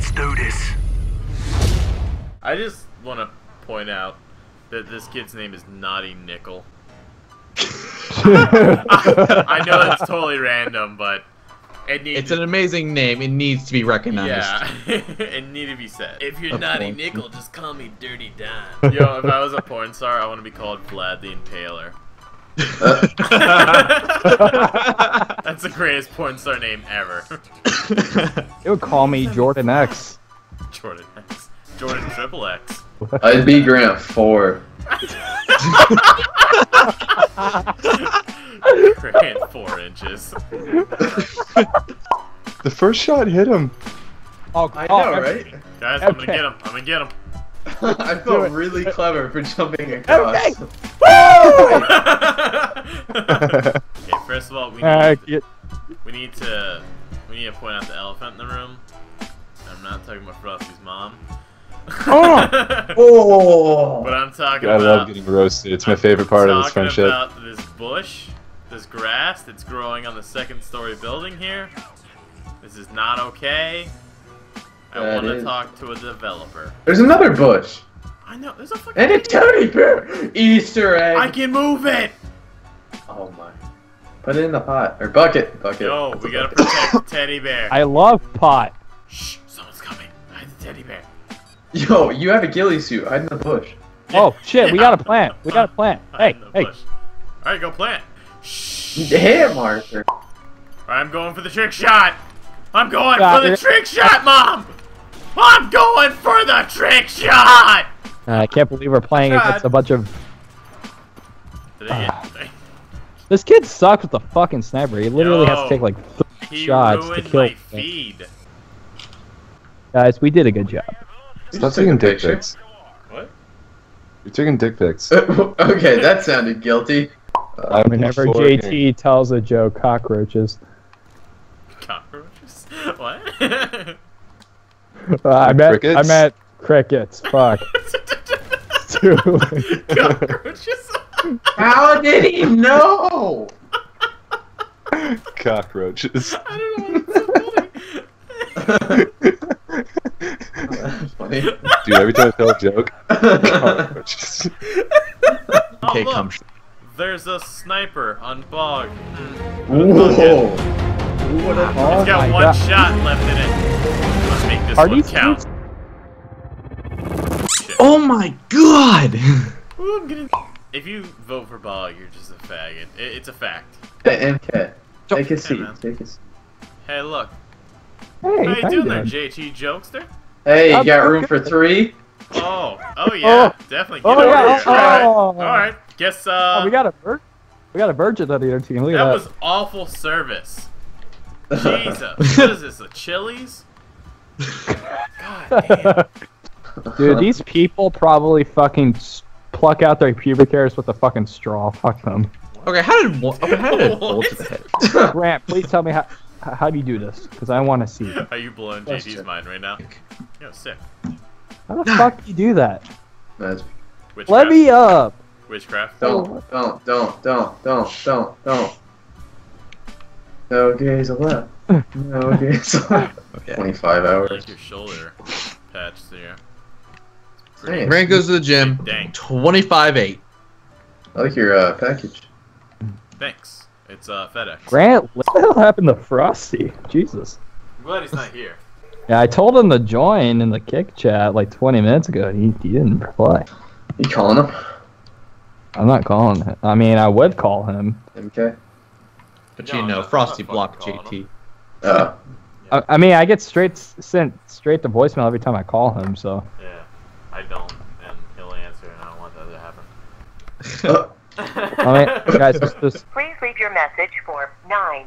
Let's do this. I just want to point out that this kid's name is Naughty Nickel. I know that's totally random, but it needs. It's an amazing name. It needs to be recognized. yeah, it need to be said. If you're Of Naughty course. Nickel, just call me Dirty Don. Yo, if I was a porn star, I want to be called Vlad the Impaler. That's the greatest porn star name ever. They would call me Jordan X. Jordan X. Jordan Triple X. I'd be Grant four. Grant four inches. The first shot hit him. Oh, I know, okay. right? Guys, I'm gonna Okay. get him. I'm gonna get him. I Do feel really clever for jumping across. Okay. okay, first of all, we need, Uh, get- we need to we need to point out the elephant in the room. I'm not talking about Frosty's mom. Oh! Oh! but I'm talking I about love getting roasted. It's my favorite part of this talking friendship. about this bush, this grass that's growing on the second story building here. This is not okay. I want to talk to a developer. There's another bush. I know, there's a fucking. And a teddy bear! Easter egg! I can move it! Oh my. Put it in the pot. Or bucket. Bucket. Yo, That's we gotta bucket. protect the teddy bear. I love pot. Shh, someone's coming. Hide the teddy bear. Yo, you have a ghillie suit. Hide in the bush. Oh shit, we got a plant. We got a plant. Hey, hey. bush. Alright, go plant. Shh. Damn, Arthur. I'm going for the trick shot. I'm going Got for the it. trick shot, Mom! I'm going for the trick shot! Uh, I can't believe we're playing God. against a bunch of. Did I Ah. get... This kid sucks with the fucking sniper. He literally has to take like three shots to kill. my feed. Guys, we did a good job. Stop Just take a taking dick pics. What? You're taking dick pics. okay, that sounded guilty. I'm Whenever for JT tells a joke, cockroaches. Cockroaches? What? Uh, I meant I Crickets? meant crickets. Fuck. Cockroaches? How did he know? Cockroaches. I don't know what it's so funny. Funny. Dude, every time I tell a joke, cockroaches. Okay, oh, come. there's a sniper on Bog. Whoa. Oh He's got my one God. shot left in it. Let's make this Are one count. Shit. Oh my god! Ooh, I'm getting... If you vote for Bog, you're just a faggot. It, it's a fact. MK. Take a seat. man. Take a seat. Hey, look. Hey, How you doing you there. JT Jokester? Hey, you I'm got room okay. for three? Oh, oh yeah, definitely. Get Oh, over yeah, oh, All right, oh. all right. Guess uh, Oh, we got a vir- we got a virgin on the other team. Look at that at was awful service. Jesus, what is this? A Chili's? God damn. Dude, these people probably fucking pluck out their pubic hairs with a fucking straw. Fuck them. Okay, how did one, okay, how did it to the head? Grant, please tell me how how do you do this? Because I want to see. Are you blowing JT's Question. mind right now? Yo, sick. How the fuck do you do that? That's- Witchcraft. Let me up. Witchcraft. Don't, don't, don't, don't, don't, don't, don't. No gays allowed. No gays allowed. Okay. 25 I hours. like your shoulder patch there. Hey, Grant goes to the gym. Dang. 25-8. I like your uh, package. Thanks. It's uh FedEx. Grant, what the hell happened to Frosty? Jesus. I'm glad he's not here. Yeah, I told him to join in the kick chat like 20 minutes ago. and He, he didn't reply. You calling him? I'm not calling him. I mean, I would call him. MK? But No, you know, Frosty not fucking blocked JT. Uh, I, I mean, I get straight sent straight to voicemail every time I call him. So Yeah, I don't, and he'll answer, and I don't want that to happen. uh, I mean, guys, just, just Please leave your message for 9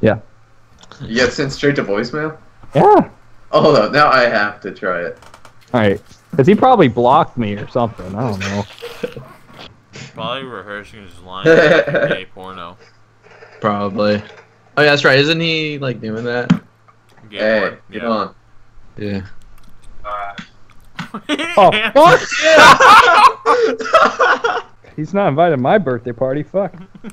yeah, you got sent straight to voicemail? yeah. Oh, hold on. Now I have to try it. All right, because he probably blocked me or something. I don't know. Probably rehearsing his line for gay porno. Probably. Oh yeah, that's right. Isn't he like doing that? Gay hey, porn. get yeah. on. Yeah. Uh, oh fuck! He's not invited to my birthday party. Fuck.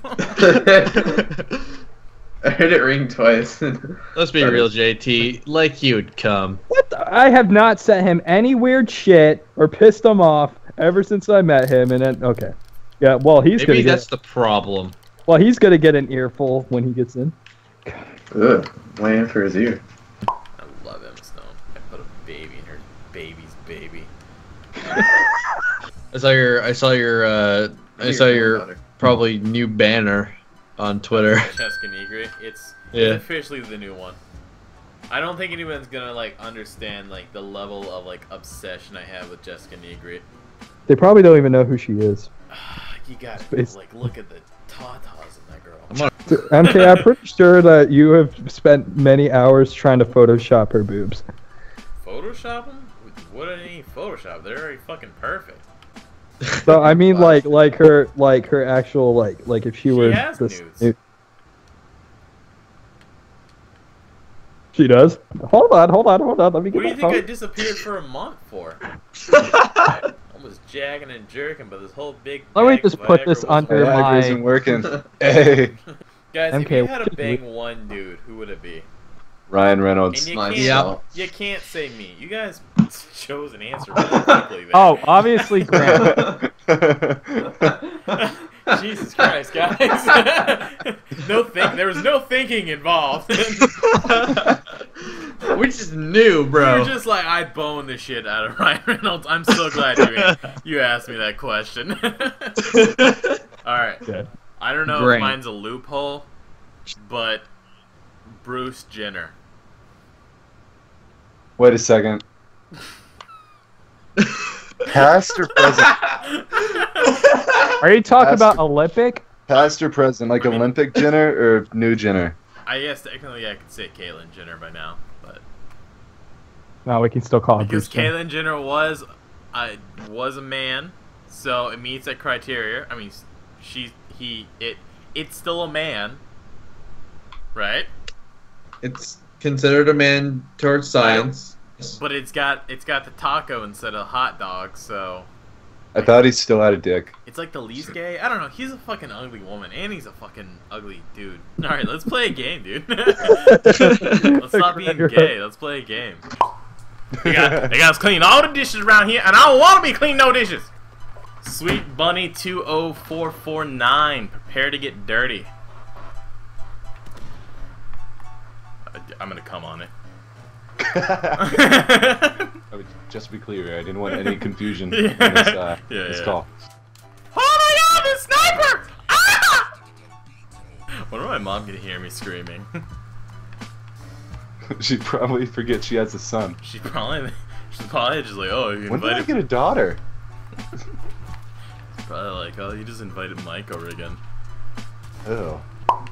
I heard it ring twice. Let's be That real, is- JT. Like you'd come. What? The? I have not sent him any weird shit or pissed him off ever since I met him. And then okay, yeah. Well, he's Maybe gonna that's get. the problem. Well, he's gonna get an earful when he gets in. Ugh, laying for his ear. I love Emma Stone. I put a baby in her baby's baby. I saw your. I saw your. uh I saw your probably new banner on Twitter. Jessica Negri. It's, Yeah. it's officially the new one. I don't think anyone's gonna like understand like the level of like obsession I have with Jessica Negri. They probably don't even know who she is. You gotta Space- like look at the tatas in. I'm MK, I'm pretty sure that you have spent many hours trying to Photoshop her boobs. Photoshop them? What do they need Photoshop? They're already fucking perfect. So I mean, like, like her, like her actual, like, like if she, She were has this. nudes. She does. Hold on, hold on, hold on. Let me get. What do you my think I disappeared for a month for? I jagging and jerking, but this whole big. Let me bag just put this under Viagra my- isn't working. hey, Guys, if MK, you had what to did we- bang one dude, who would it be? Ryan And Reynolds. you can't, Yeah. you can't say me. You guys chose an answer really quickly. There. Oh, obviously Grant. Jesus Christ, guys! no think. There was no thinking involved. We just knew, You bro. were just like, I boned the shit out of Ryan Reynolds. I'm so glad you you asked me that question. All right. Good. I don't know Great. if mine's a loophole, but Bruce Jenner. Wait a second. Past or present? Are you talking Pastor- about Olympic? Past or present? Like I mean- Olympic Jenner or new Jenner? I guess technically I could say Caitlyn Jenner by now, but No, we can still call it because Bruce Jenner. Caitlyn Jenner was, I was a man, so it meets that criteria. I mean, she, he, it, it's still a man, right? It's considered a man towards science. But it's got it's got the taco instead of the hot dog, so I thought he still had a dick. it's like the least gay. I don't know. He's a fucking ugly woman, and he's a fucking ugly dude. All right, let's play a game, dude. let's stop being gay. Let's play a game. They got, they got us clean all the dishes around here, and I don't want to be clean no dishes. Sweet Bunny two oh four four nine. Prepare to get dirty. I- I'm gonna come on it. I would- Just to be clear, I didn't want any confusion in this, uh, Yeah, this yeah. call. Oh my god, the sniper! Ah! Wonder why my mom can hear me screaming. She'd probably forgets she has a son. she probably, she's probably just like, oh, you When did I get a daughter? Probably like, oh, you just invited Mike over again. Oh.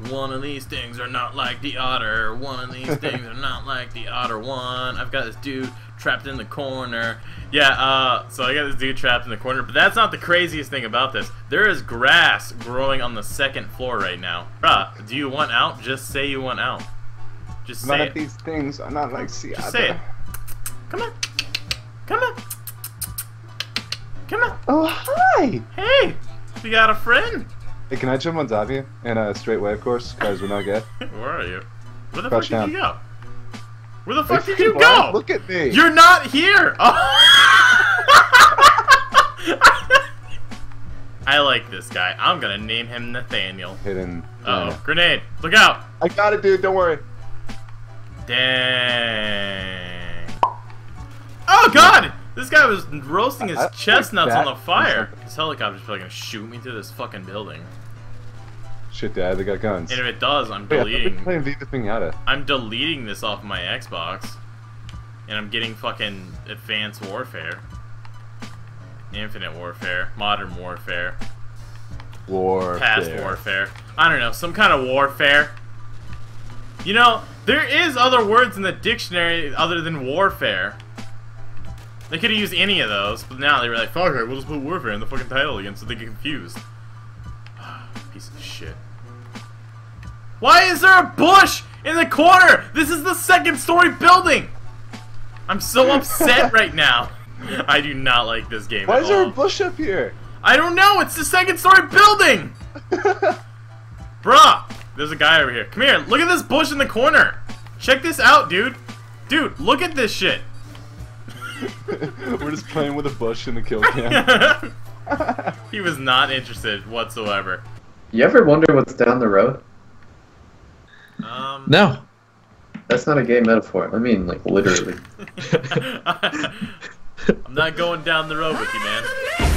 One of these things are not like the other. One of these things are not like the other one. I've got this dude trapped in the corner. Yeah, uh, so I got this dude trapped in the corner, but that's not the craziest thing about this. There is grass growing on the second floor right now. Bruh, do you want out? Just say you want out. Just None of it. these things are not like Seattle. Just say it. Come on. Come on. Come on. Oh, hi! Hey, you got a friend? Hey, can I jump on top of you in a straight wave course? Because we're not gay. Where are you? Where the Crouch fuck did down. you go? Where the fuck Hey, did you go? Look at me! You're not here! Oh. I like this guy. I'm gonna name him Nathaniel. hidden. Uh oh. Grenade! Look out! I got it, dude. Don't worry. Dang. Oh god! This guy was roasting his I- chestnuts on the fire. This helicopter's probably gonna shoot me through this fucking building. Shit, Dad, they got guns. And if it does, I'm Wait, I thought we were deleting. playing Viva Pinata. I'm deleting this off my Xbox. And I'm getting fucking Advanced Warfare. Infinite Warfare. Modern Warfare. War. Past Warfare. I don't know, some kind of warfare. You know, there is other words in the dictionary other than warfare. They could have used any of those, but now they were like, fuck it, we'll just put warfare in the fucking title again so they get confused. Piece of shit. Why is there a bush in the corner? This is the second story building! I'm so upset right now. I do not like this game Why is there a bush up here? I don't know. It's the second story building. Bruh, there's a guy over here. Come here. Look at this bush in the corner. Check this out, dude. Dude, look at this shit. We're just playing with a bush in the kill cam. he was not interested whatsoever. You ever wonder what's down the road? Um, No. That's not a gay metaphor. I mean, like, literally. I'm not going down the road with you, man.